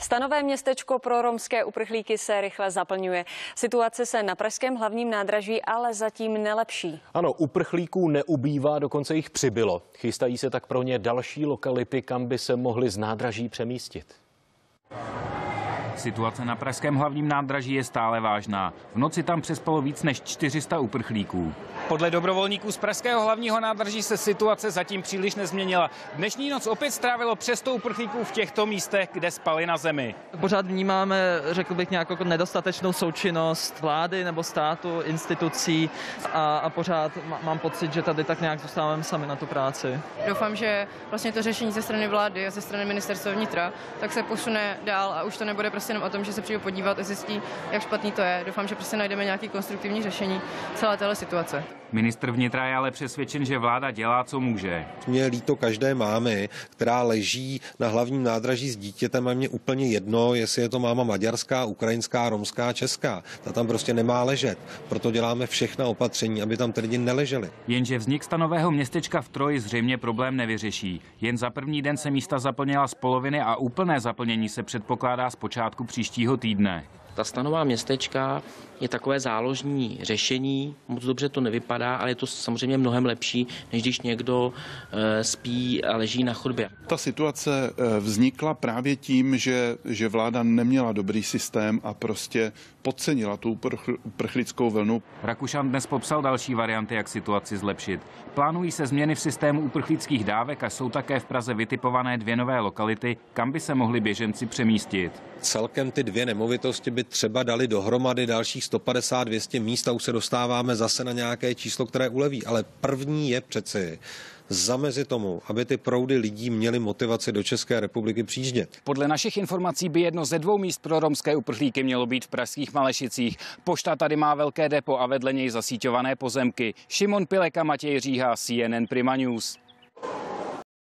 Stanové městečko pro romské uprchlíky se rychle zaplňuje. Situace se na pražském hlavním nádraží ale zatím nelepší. Ano, uprchlíků neubývá, dokonce jich přibylo. Chystají se tak pro ně další lokality, kam by se mohli z nádraží přemístit. Situace na pražském hlavním nádraží je stále vážná. V noci tam přespalo víc než 400 uprchlíků. Podle dobrovolníků z pražského hlavního nádraží se situace zatím příliš nezměnila. Dnešní noc opět strávilo přes 100 uprchlíků v těchto místech, kde spali na zemi. Pořád vnímáme, řekl bych, nějakou jako nedostatečnou součinnost vlády nebo státu, institucí a, a pořád mám pocit, že tady tak nějak zůstáváme sami na tu práci. Doufám, že vlastně to řešení ze strany vlády a ze strany ministerstva vnitra tak se posune dál a už to nebude prostě jenom o tom, že se přijde podívat a zjistí, jak špatný to je. Doufám, že prostě najdeme nějaký konstruktivní řešení celé téhle situace. Ministr vnitra je ale přesvědčen, že vláda dělá, co může. Mě líto každé mámy, která leží na hlavním nádraží s dítětem a mě úplně jedno, jestli je to máma maďarská, ukrajinská, romská, česká. Ta tam prostě nemá ležet. Proto děláme všechna opatření, aby tam ty lidi neleželi. Jenže vznik stanového městečka v Troji zřejmě problém nevyřeší. Jen za první den se místa zaplnila z poloviny a úplné zaplnění se předpokládá z počátku příštího týdne. Ta stanová městečka je takové záložní řešení, moc dobře to nevypadá, ale je to samozřejmě mnohem lepší, než když někdo spí a leží na chodbě. Ta situace vznikla právě tím, že, že vláda neměla dobrý systém a prostě podcenila tu uprchlickou vlnu. Rakušan dnes popsal další varianty, jak situaci zlepšit. Plánují se změny v systému uprchlických dávek a jsou také v Praze vytipované dvě nové lokality, kam by se mohli běženci přemístit. Celkem ty dvě nemovitosti by třeba dali dohromady dalších 150-200 míst a už se dostáváme zase na nějaké číslo, které uleví. Ale první je přeci zamezit tomu, aby ty proudy lidí měly motivaci do České republiky přijíždět. Podle našich informací by jedno ze dvou míst pro romské uprchlíky mělo být v pražských Malešicích. Pošta tady má velké depo a vedle něj zasíťované pozemky. Šimon Pilek a Matěj Říha, CNN Prima News.